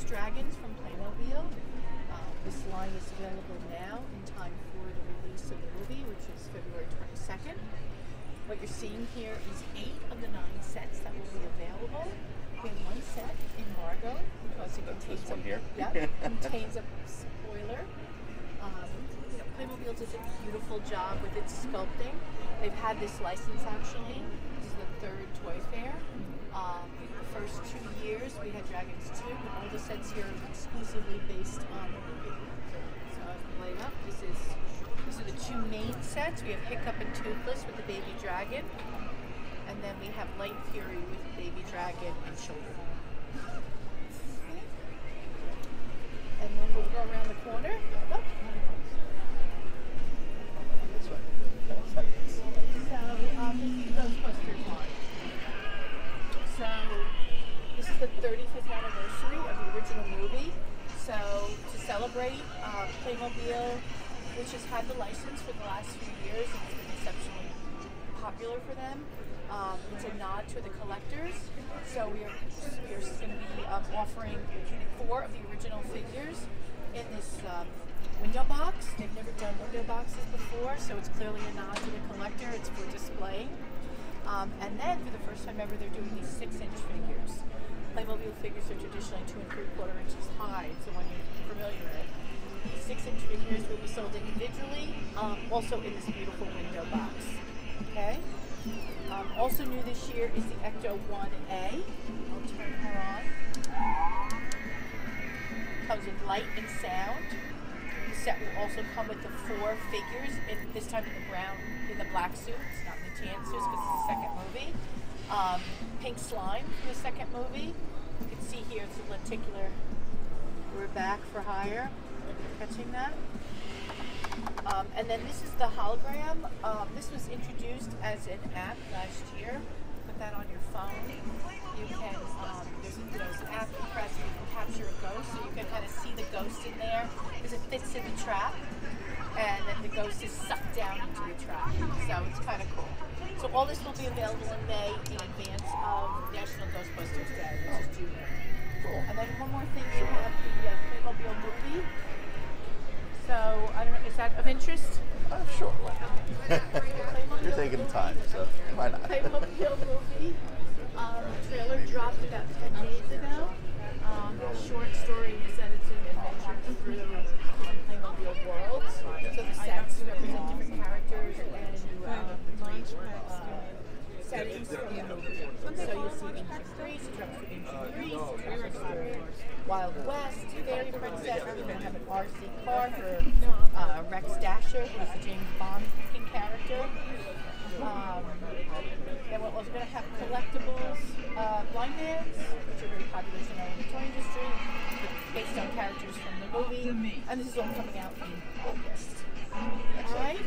Dragons from Playmobil. Uh, this line is available now in time for the release of the movie, which is February 22nd. What you're seeing here is eight of the nine sets that will be available. We have one set embargo because it contains one a, here? Yep, contains a spoiler. Um, you know, Playmobil does a beautiful job with its sculpting. They've had this license actually. We had Dragons 2, but all the sets here are exclusively based on the movie. So I can light up. This is these are the two main sets. We have Hiccup and Toothless with the baby dragon. And then we have Light Fury with the baby dragon and children. The 35th anniversary of the original movie. So to celebrate, um, Playmobil, which has had the license for the last few years, and it's been exceptionally popular for them. Um, it's a nod to the collectors. So we are we're going to be um, offering four of the original figures in this um, window box. They've never done window boxes before, so it's clearly a nod to the collector. It's for display. Um, and then for the first time ever, they're doing these six-inch figures. Playmobil figures are traditionally two and three quarter inches high. The one you're familiar with. These six-inch figures will be sold individually, um, also in this beautiful window box. Okay. Um, also new this year is the Ecto 1A. I'll turn her on. Comes with light and sound. The set will also come with the four figures, in, this time in the brown, in the black suits, not in the tan suits because Um, pink slime from the second movie. You can see here it's a lenticular. We're back for hire. Catching that. Um, and then this is the hologram. Um, this was introduced as an app last year. Put that on your phone. You can, um, there's, it's an app you press and you can capture a ghost, so you can kind of see the ghost in there because it fits in the trap. And then the ghost is sucked down into the trap. So it's kind of cool. So all this will be available in May in advance of National Ghostbusters Day, which is June 8th. Cool. And then one more thing, you have the uh, Playmobil movie. So I don't know, is that of interest? Oh, sure. Why not? You're taking time, so why not? Playmobil movie. Um, trailer dropped about 10 days ago. Um, short story is that it's an adventure through um, Playmobil worlds. So the sets represent different characters and um, uh, settings from the movie. So you'll see Ancient Greece, it drops through Ancient Greece, it travels through Wild West, Fairy Princess, we're going to have an RC car for uh, Rex Dasher, who's the James Bond character. Um, then we're also going to have collectibles, uh, blind bags, which are very popular in the toy industry, based on characters from the movie. And this is all coming out in August. All right?